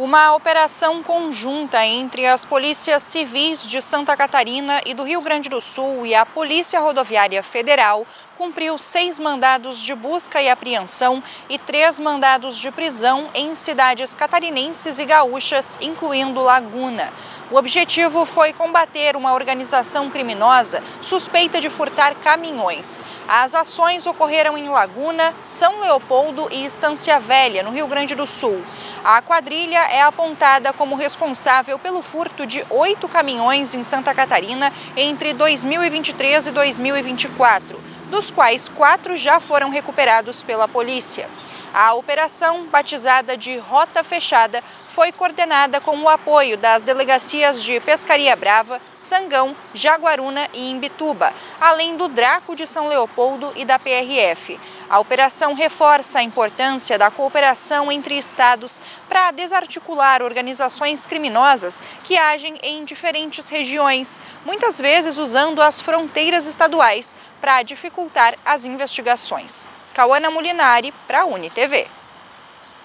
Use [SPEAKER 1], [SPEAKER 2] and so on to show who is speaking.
[SPEAKER 1] Uma operação conjunta entre as polícias civis de Santa Catarina e do Rio Grande do Sul e a Polícia Rodoviária Federal cumpriu seis mandados de busca e apreensão e três mandados de prisão em cidades catarinenses e gaúchas, incluindo Laguna. O objetivo foi combater uma organização criminosa suspeita de furtar caminhões. As ações ocorreram em Laguna, São Leopoldo e Estância Velha, no Rio Grande do Sul. A quadrilha é apontada como responsável pelo furto de oito caminhões em Santa Catarina entre 2023 e 2024, dos quais quatro já foram recuperados pela polícia. A operação, batizada de Rota Fechada, foi coordenada com o apoio das delegacias de Pescaria Brava, Sangão, Jaguaruna e Imbituba, além do Draco de São Leopoldo e da PRF. A operação reforça a importância da cooperação entre estados para desarticular organizações criminosas que agem em diferentes regiões, muitas vezes usando as fronteiras estaduais para dificultar as investigações. Cauana Molinari, para a UniTV.